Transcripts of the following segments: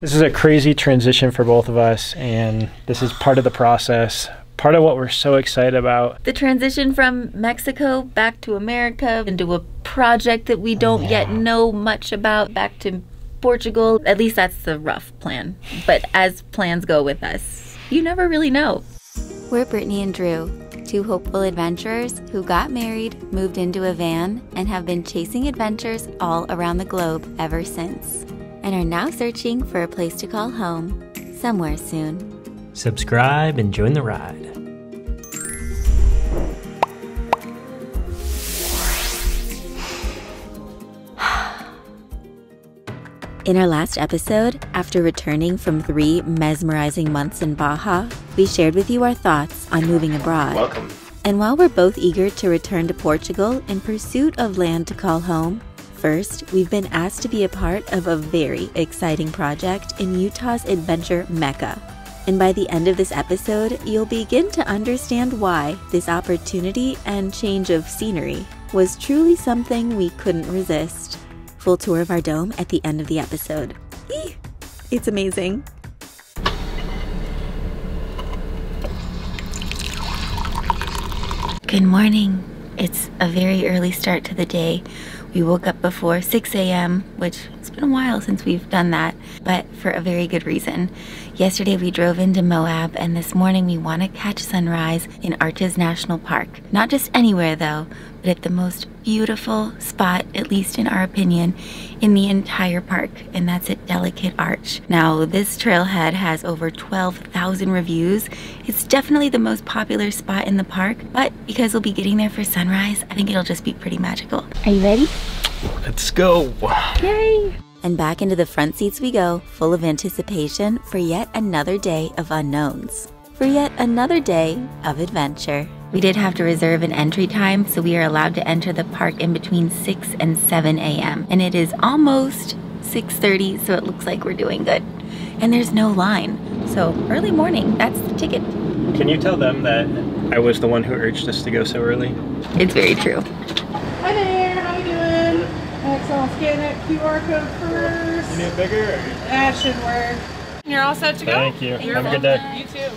This is a crazy transition for both of us, and this is part of the process. Part of what we're so excited about. The transition from Mexico back to America into a project that we don't Yeah. yet know much about, back to Portugal. At least that's the rough plan. But as plans go with us, you never really know. We're Brittany and Drew, two hopeful adventurers who got married, moved into a van, and have been chasing adventures all around the globe ever since, and are now searching for a place to call home somewhere soon. Subscribe and join the ride. In our last episode, after returning from three mesmerizing months in Baja, we shared with you our thoughts on moving abroad. Welcome. And while we're both eager to return to Portugal in pursuit of land to call home, first, we've been asked to be a part of a very exciting project in Utah's adventure mecca. And by the end of this episode, you'll begin to understand why this opportunity and change of scenery was truly something we couldn't resist. Full tour of our dome at the end of the episode. Eeh, It's amazing. Good morning. It's a very early start to the day. We woke up before 6 a.m., which it's been a while since we've done that, but for a very good reason. Yesterday we drove into Moab, and this morning we want to catch sunrise in Arches National Park. Not just anywhere, though, but at the most beautiful spot, at least in our opinion, in the entire park, and that's at Delicate Arch. Now, this trailhead has over 12,000 reviews. It's definitely the most popular spot in the park, but because we'll be getting there for sunrise, I think it'll just be pretty magical. Are you ready? Let's go. Yay! And back into the front seats we go, full of anticipation for yet another day of unknowns. For yet another day of adventure. We did have to reserve an entry time, so we are allowed to enter the park in between 6 and 7 a.m. And it is almost 6:30, so it looks like we're doing good. And there's no line. So early morning, that's the ticket. Can you tell them that I was the one who urged us to go so early? It's very true. Hi there, how you doing? Excellent. Scan that QR code first. Any bigger? That should work. You're all set to go? Thank you. You're Have a good welcome. day. You too.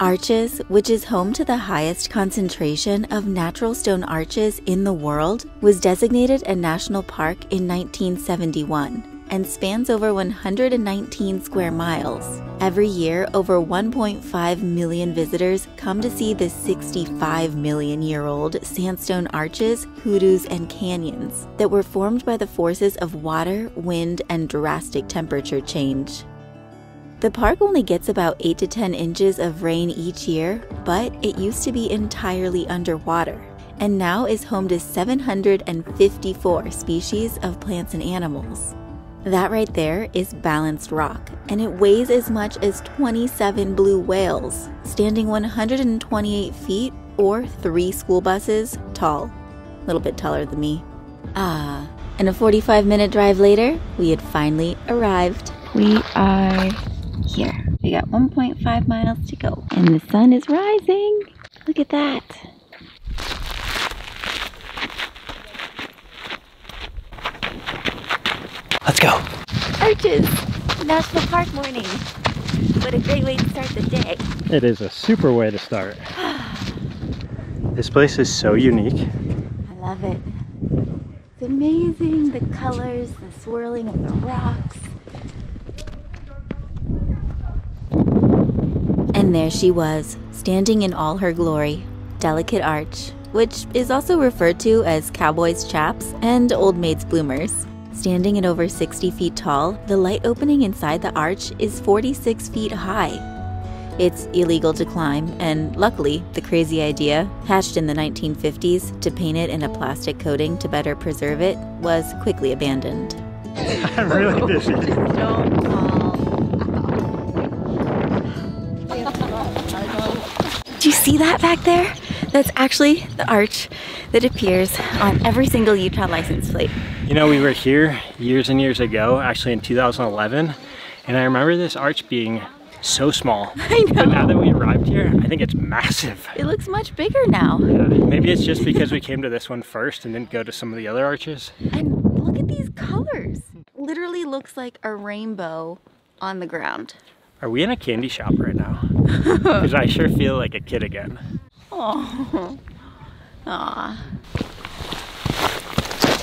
Arches, which is home to the highest concentration of natural stone arches in the world, was designated a national park in 1971 and spans over 119 square miles. Every year, over 1.5 million visitors come to see the 65 million year old sandstone arches, hoodoos, and canyons that were formed by the forces of water, wind, and drastic temperature change. The park only gets about 8 to 10 inches of rain each year, but it used to be entirely underwater and now is home to 754 species of plants and animals. That right there is balanced rock, and it weighs as much as 27 blue whales, standing 128 feet or three school buses tall. A little bit taller than me. Ah, and a 45 minute drive later, we had finally arrived. We are here. We got 1.5 miles to go, and the sun is rising. Look at that. Let's go. Arches! National Park morning. What a great way to start the day. It is a super way to start. This place is so unique. I love it. It's amazing. The colors, the swirling of the rocks. And there she was, standing in all her glory. Delicate Arch, which is also referred to as Cowboys Chaps and Old Maids Bloomers. Standing at over 60 feet tall, the light opening inside the arch is 46 feet high. It's illegal to climb, and luckily, the crazy idea, hatched in the 1950s to paint it in a plastic coating to better preserve it, was quickly abandoned. I'm really dizzy. Don't fall. Do you see that back there? That's actually the arch that appears on every single Utah license plate. You know, we were here years and years ago, actually in 2011, and I remember this arch being so small. I know. But now that we arrived here, I think it's massive. It looks much bigger now. Yeah, maybe it's just because we came to this one first and didn't go to some of the other arches. And look at these colors. Literally literally looks like a rainbow on the ground. Are we in a candy shop right now? Because I sure feel like a kid again. Aw.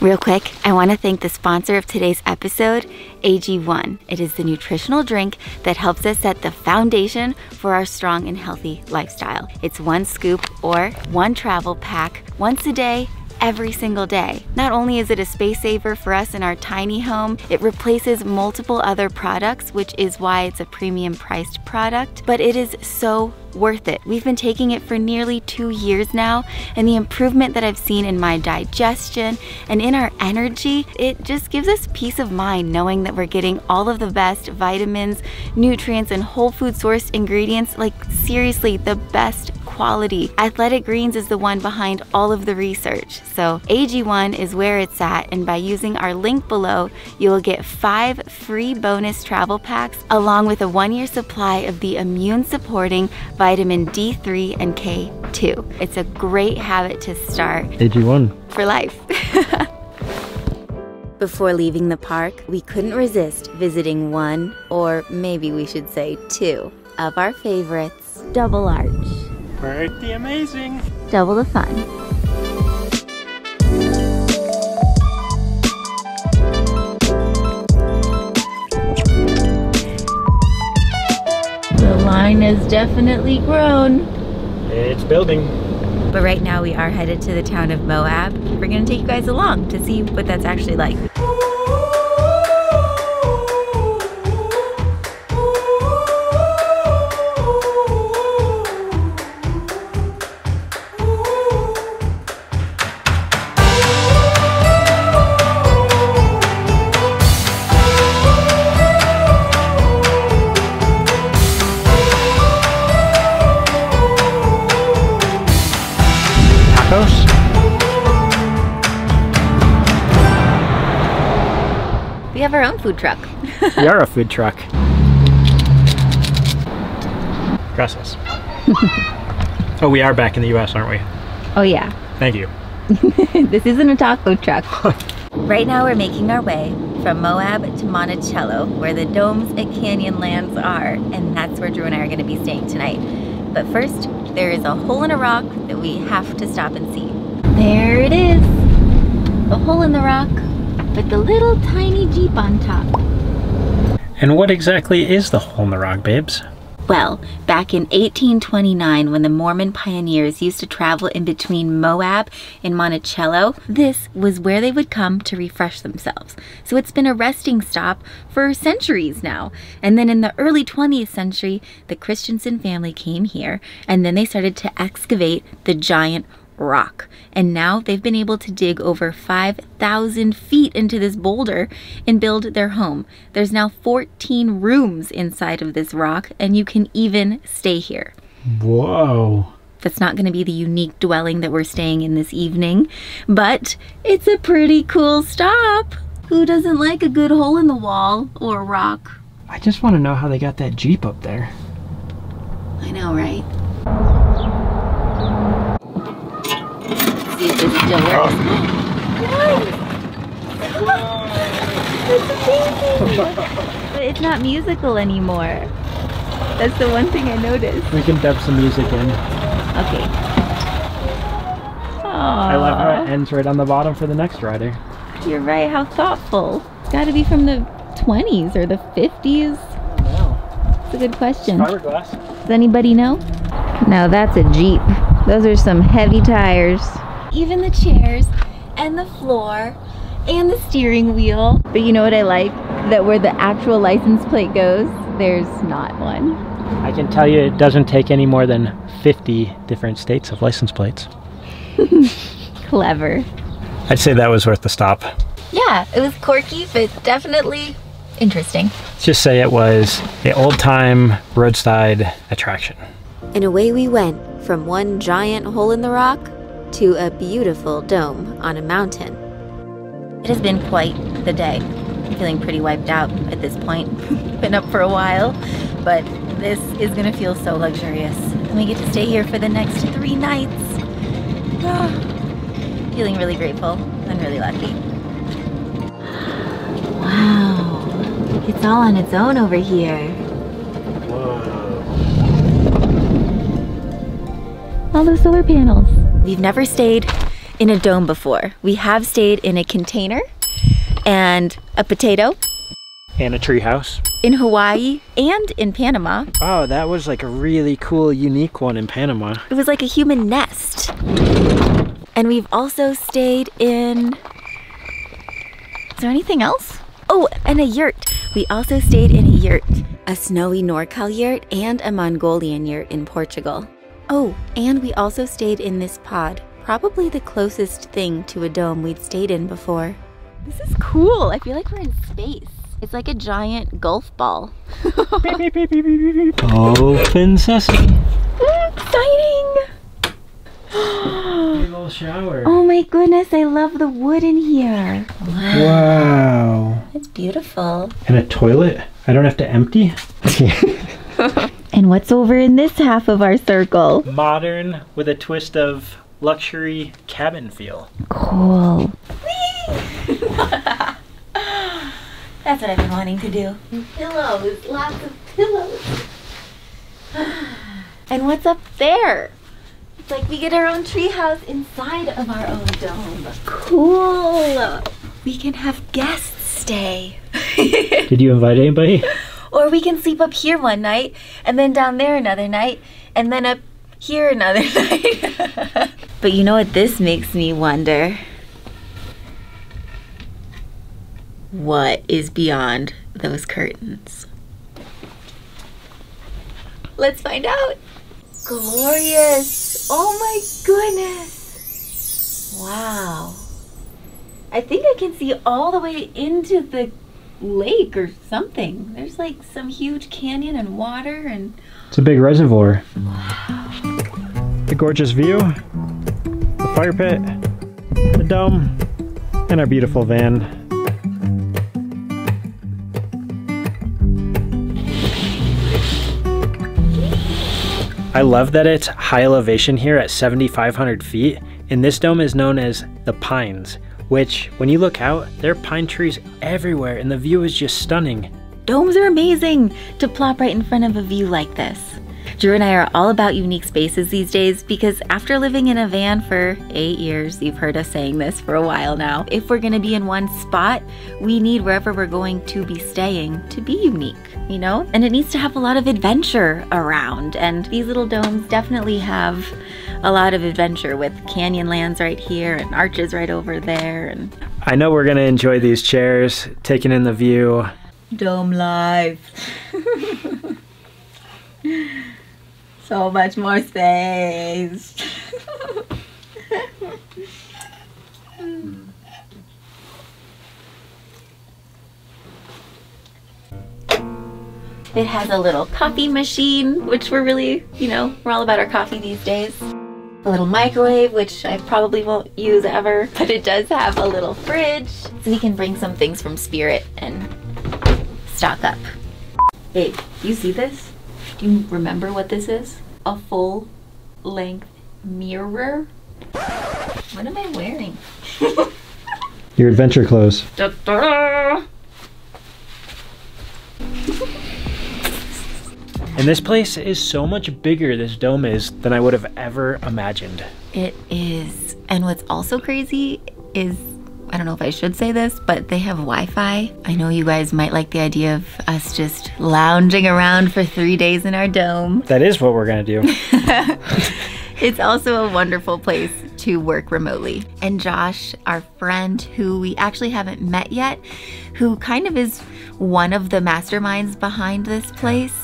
Real quick, I want to thank the sponsor of today's episode, AG1. It is the nutritional drink that helps us set the foundation for our strong and healthy lifestyle. It's one scoop or one travel pack once a day every single day. Not only is it a space saver for us in our tiny home, it replaces multiple other products, which is why it's a premium priced product, but it is so worth it. We've been taking it for nearly two years now, and the improvement that I've seen in my digestion and in our energy, it just gives us peace of mind knowing that we're getting all of the best vitamins, nutrients, and whole food sourced ingredients, like seriously, the best quality. Athletic Greens is the one behind all of the research. So AG1 is where it's at, and by using our link below, you will get five free bonus travel packs along with a one year supply of the immune supporting vitamin D3 and K2. It's a great habit to start AG1. for life. Before leaving the park, we couldn't resist visiting one, or maybe we should say two, of our favorites Double Arch. Pretty amazing. Double the fun. The line has definitely grown. It's building. But right now we are headed to the town of Moab. We're gonna take you guys along to see what that's actually like. Have our own food truck. we are a food truck. Gracias. oh, we are back in the US, aren't we? Oh yeah, Thank you. this isn't a taco truck. right now we're making our way from Moab to Monticello, where the domes at Canyonlands are, and that's where Drew and I are gonna be staying tonight. But first, there is a hole in a rock that we have to stop and see. There it is, a hole in the rock with the little tiny Jeep on top. And what exactly is the hole in the rock, babes? Well, back in 1829, when the Mormon pioneers used to travel in between Moab and Monticello, this was where they would come to refresh themselves. So it's been a resting stop for centuries now. And then in the early 20th century, the Christensen family came here and then they started to excavate the giant rock. And now they've been able to dig over 5,000 feet into this boulder and build their home. There's now 14 rooms inside of this rock, and you can even stay here. Whoa. That's not going to be the unique dwelling that we're staying in this evening, but it's a pretty cool stop. Who doesn't like a good hole in the wall or rock? I just want to know how they got that Jeep up there. I know, right? See if this still works. But it's not musical anymore. That's the one thing I noticed. We can dub some music in. Okay. I love how it ends right on the bottom for the next rider. You're right. How thoughtful. It's got to be from the 20s or the 50s. It's a good question. Does anybody know? Now that's a Jeep. Those are some heavy tires. Even the chairs and the floor and the steering wheel. But you know what I like? That where the actual license plate goes, there's not one. I can tell you it doesn't take any more than 50 different states of license plates. Clever. I'd say that was worth the stop. Yeah, it was quirky, but definitely interesting. Let's just say it was the old time roadside attraction. And away we went from one giant hole in the rock to a beautiful dome on a mountain. It has been quite the day. I'm feeling pretty wiped out at this point. been up for a while, but this is gonna feel so luxurious. And we get to stay here for the next three nights. Ah, feeling really grateful and really lucky. Wow. It's all on its own over here. All those solar panels. We've never stayed in a dome before. We have stayed in a container and a potato And a treehouse. in Hawaii and in Panama. Oh, that was like a really cool, unique one in Panama. It was like a human nest. And we've also stayed in. Is there anything else? Oh, and a yurt. We also stayed in a yurt. A snowy NorCal yurt and a Mongolian yurt in Portugal. Oh, and we also stayed in this pod. Probably the closest thing to a dome we'd stayed in before. This is cool. I feel like we're in space. It's like a giant golf ball. Open sesame. Exciting! little shower. Oh my goodness, I love the wood in here. Wow. It's beautiful. And a toilet? I don't have to empty? And what's over in this half of our circle? Modern with a twist of luxury cabin feel. Cool. That's what I've been wanting to do. Pillows, lots of pillows. And what's up there? It's like we get our own treehouse inside of our own dome. Cool. We can have guests stay. Did you invite anybody? Or we can sleep up here one night, and then down there another night, and then up here another night. but you know what this makes me wonder? What is beyond those curtains? Let's find out. Glorious. Oh my goodness. Wow. I think I can see all the way into the lake or something. There's like some huge canyon and water and It's a big reservoir. The gorgeous view, the fire pit, the dome, and our beautiful van. I love that it's high elevation here at 7,500 feet, and this dome is known as the Pines, which, when you look out, there are pine trees everywhere, and the view is just stunning. domes are amazing to plop right in front of a view like this. Drew and I are all about unique spaces these days because after living in a van for eight years, you've heard us saying this for a while now. If we're gonna be in one spot, we need wherever we're going to be staying to be unique, you know? And it needs to have a lot of adventure around. And these little domes definitely have a lot of adventure with Canyonlands right here and arches right over there and I know we're gonna enjoy these chairs, taking in the view. Dome life. so much more space. It has a little coffee machine, which we're really, you know, we're all about our coffee these days. A little microwave, which I probably won't use ever, but it does have a little fridge. So we can bring some things from Spirit and stock up. Babe, you see this? Do you remember what this is? A full length mirror? What am I wearing? Your adventure clothes. Da-da! And this place is so much bigger, this dome is, than I would have ever imagined. It is. And what's also crazy is I don't know if I should say this, but they have Wi Fi. I know you guys might like the idea of us just lounging around for three days in our dome. That is what we're gonna do. It's also a wonderful place to work remotely. And Josh, our friend who we actually haven't met yet, who kind of is one of the masterminds behind this place,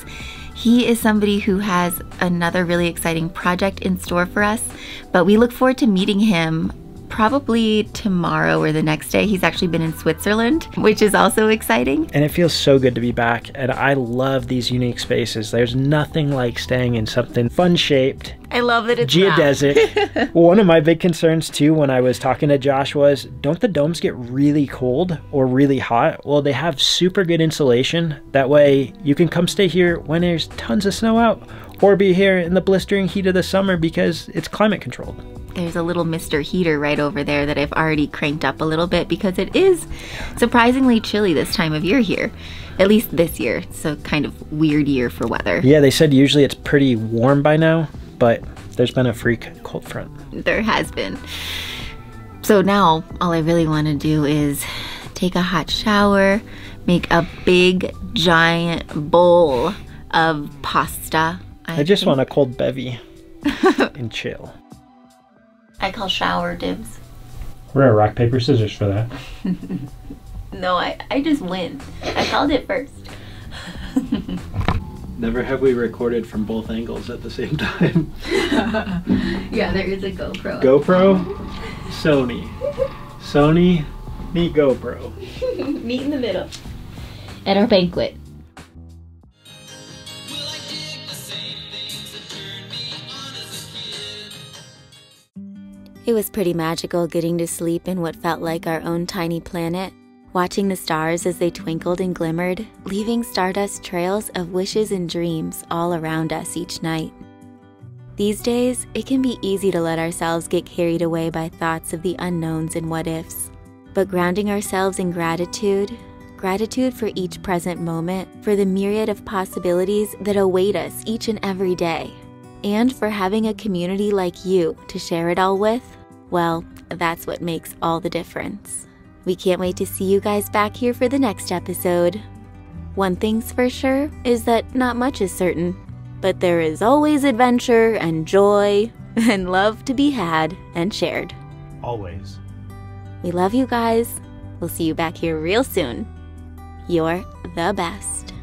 he is somebody who has another really exciting project in store for us. But we look forward to meeting him probably tomorrow or the next day. He's actually been in Switzerland, which is also exciting. and it feels so good to be back. And I love these unique spaces. There's nothing like staying in something fun shaped, I love that it's round. geodesic. One of my big concerns too when I was talking to Josh was don't the domes get really cold or really hot? Well, they have super good insulation. That way you can come stay here when there's tons of snow out or be here in the blistering heat of the summer because it's climate controlled. There's a little Mr. Heater right over there that I've already cranked up a little bit because it is surprisingly chilly this time of year here. At least this year. It's a kind of weird year for weather. Yeah, they said usually it's pretty warm by now, but there's been a freak cold front. There has been. So now all I really want to do is take a hot shower, make a big giant bowl of pasta. I just think- want a cold bevy and chill. I call shower dibs. We're at rock, paper, scissors for that. No, I, I just win. I called it first. Never have we recorded from both angles at the same time. Yeah, there is a GoPro. GoPro, Sony. Sony, me GoPro. Meet in the middle. At our banquet. It was pretty magical getting to sleep in what felt like our own tiny planet, watching the stars as they twinkled and glimmered, leaving stardust trails of wishes and dreams all around us each night. These days, it can be easy to let ourselves get carried away by thoughts of the unknowns and what ifs. But grounding ourselves in gratitude, gratitude for each present moment, for the myriad of possibilities that await us each and every day, and for having a community like you to share it all with, well, that's what makes all the difference. We can't wait to see you guys back here for the next episode. One thing's for sure is that not much is certain, but there is always adventure and joy and love to be had and shared. Always. We love you guys. We'll see you back here real soon. You're the best.